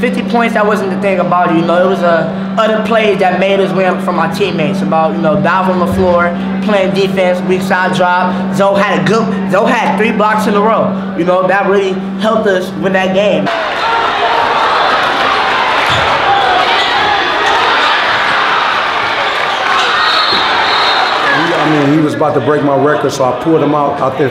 50 points, that wasn't the thing about it. You know, it was uh, other plays that made us win from our teammates. About, you know, dive on the floor, playing defense, weak side drop. Zoe had a good, Zoe had three blocks in a row. You know, that really helped us win that game. I mean, he was about to break my record, so I pulled him out out there,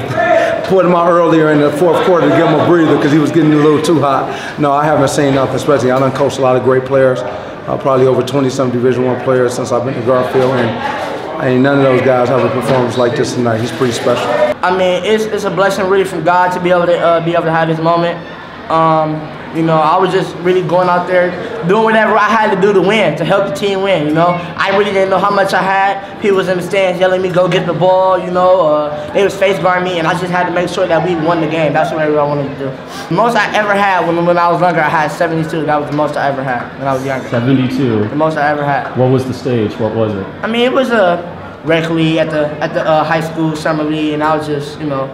pulled him out earlier in the fourth quarter to give him a breather because he was getting a little too hot. No, I haven't seen nothing, especially I done coached a lot of great players, uh, probably over 20 some Division One players since I've been to Garfield, and ain't none of those guys have a performance like this tonight. He's pretty special. I mean, it's, it's a blessing really from God to be able to uh, be able to have this moment. Um, you know, I was just really going out there doing whatever I had to do to win, to help the team win, you know. I really didn't know how much I had. People was in the stands yelling me, go get the ball, you know. Uh, they was face guarding me, and I just had to make sure that we won the game. That's what I wanted to do. The most I ever had when, when I was younger, I had 72. That was the most I ever had when I was younger. 72. The most I ever had. What was the stage? What was it? I mean, it was a rec league at the, at the uh, high school summer league, and I was just, you know,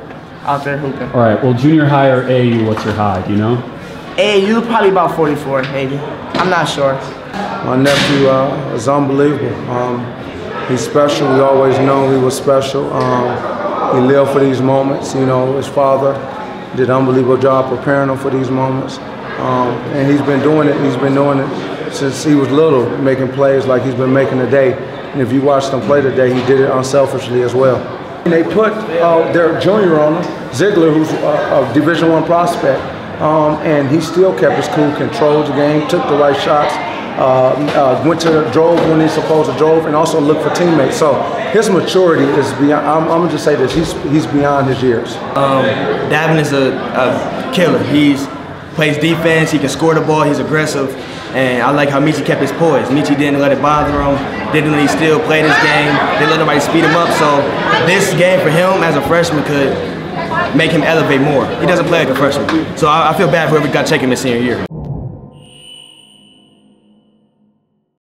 out there hooping. All right. Well, junior high or AU, what's your high? Do you know? AU, probably about 44, maybe. I'm not sure. My nephew uh, is unbelievable. Um, he's special. We always know he was special. Um, he lived for these moments. You know, his father did an unbelievable job preparing him for these moments. Um, and he's been doing it. He's been doing it since he was little, making plays like he's been making today. And if you watched him play today, he did it unselfishly as well. And they put uh, their junior on him, Ziegler, who's a, a Division One prospect. Um, and he still kept his cool, controlled the game, took the right shots, uh, uh, went to drove when he's supposed to drove, and also looked for teammates. So his maturity is beyond. I'm, I'm gonna just say this: he's he's beyond his years. Um, Davin is a, a killer. He's plays defense. He can score the ball. He's aggressive, and I like how Meechie kept his poise. Meechie didn't let it bother him. Didn't let still played his game. Didn't let nobody speed him up. So this game for him as a freshman could make him elevate more. He doesn't play like a freshman. So I, I feel bad for whoever got taken this senior year.